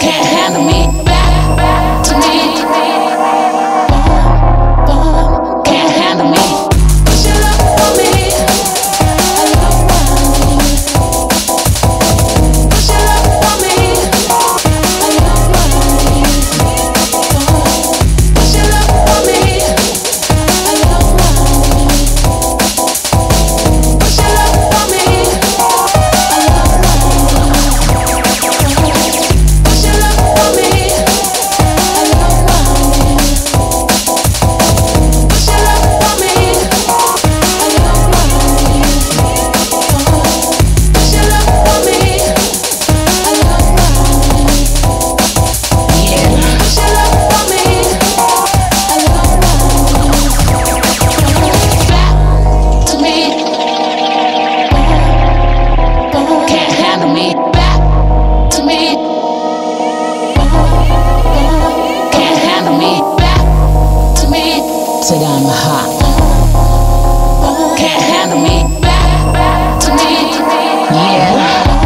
Can't handle me. can't handle me. Back, back to me. Yeah.